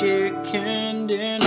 chicken dinner.